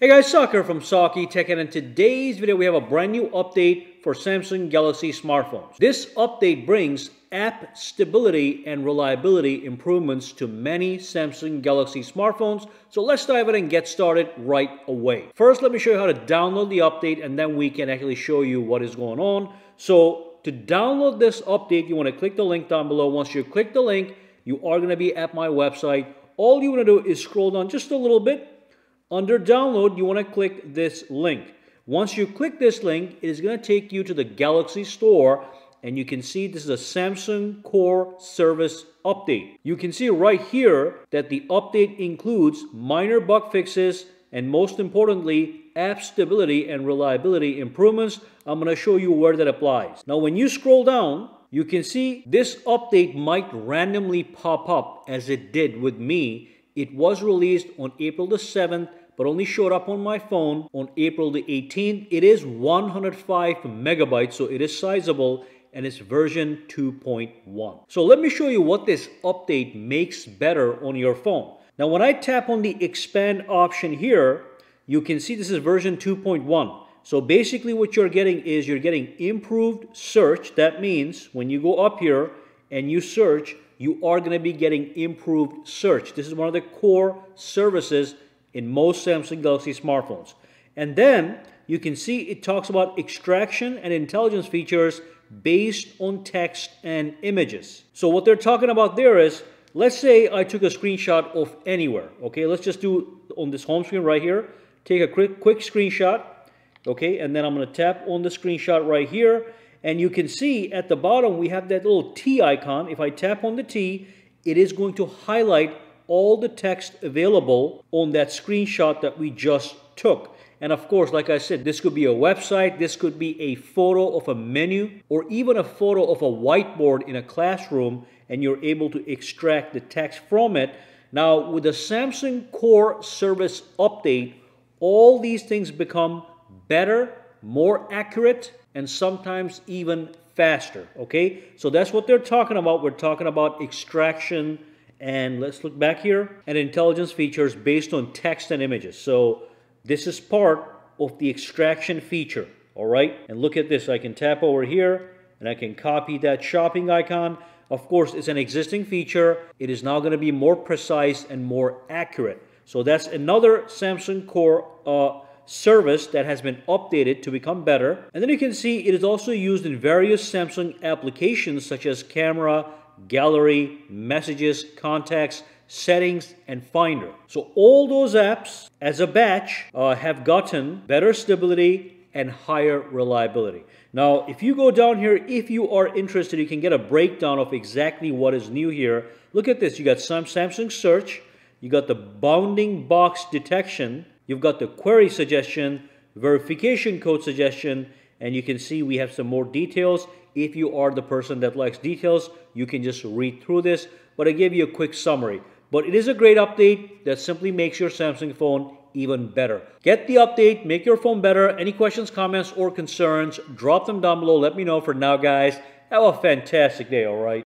Hey guys, Soccer from Sakitech and in today's video we have a brand new update for Samsung Galaxy smartphones. This update brings app stability and reliability improvements to many Samsung Galaxy smartphones. So let's dive in and get started right away. First, let me show you how to download the update and then we can actually show you what is going on. So to download this update, you want to click the link down below. Once you click the link, you are going to be at my website. All you want to do is scroll down just a little bit under download, you want to click this link. Once you click this link, it is going to take you to the Galaxy Store and you can see this is a Samsung Core Service update. You can see right here that the update includes minor bug fixes and most importantly, app stability and reliability improvements. I'm going to show you where that applies. Now, when you scroll down, you can see this update might randomly pop up as it did with me it was released on April the 7th, but only showed up on my phone on April the 18th. It is 105 megabytes, so it is sizable and it's version 2.1. So let me show you what this update makes better on your phone. Now when I tap on the expand option here, you can see this is version 2.1. So basically what you're getting is you're getting improved search. That means when you go up here and you search, you are going to be getting improved search. This is one of the core services in most Samsung Galaxy smartphones. And then you can see it talks about extraction and intelligence features based on text and images. So what they're talking about there is, let's say I took a screenshot of anywhere. Okay, let's just do on this home screen right here. Take a quick, quick screenshot. Okay, and then I'm going to tap on the screenshot right here and you can see at the bottom, we have that little T icon. If I tap on the T, it is going to highlight all the text available on that screenshot that we just took. And of course, like I said, this could be a website, this could be a photo of a menu, or even a photo of a whiteboard in a classroom, and you're able to extract the text from it. Now, with the Samsung Core Service Update, all these things become better, more accurate, and sometimes even faster, okay? So that's what they're talking about. We're talking about extraction and let's look back here and intelligence features based on text and images. So this is part of the extraction feature, all right? And look at this, I can tap over here and I can copy that shopping icon. Of course, it's an existing feature. It is now gonna be more precise and more accurate. So that's another Samsung Core uh, service that has been updated to become better. And then you can see it is also used in various Samsung applications such as camera, gallery, messages, contacts, settings, and finder. So all those apps as a batch uh, have gotten better stability and higher reliability. Now, if you go down here, if you are interested, you can get a breakdown of exactly what is new here. Look at this. You got some Samsung search. You got the bounding box detection. You've got the query suggestion, verification code suggestion, and you can see we have some more details. If you are the person that likes details, you can just read through this, but I gave you a quick summary. But it is a great update that simply makes your Samsung phone even better. Get the update, make your phone better. Any questions, comments, or concerns, drop them down below. Let me know for now, guys. Have a fantastic day, all right?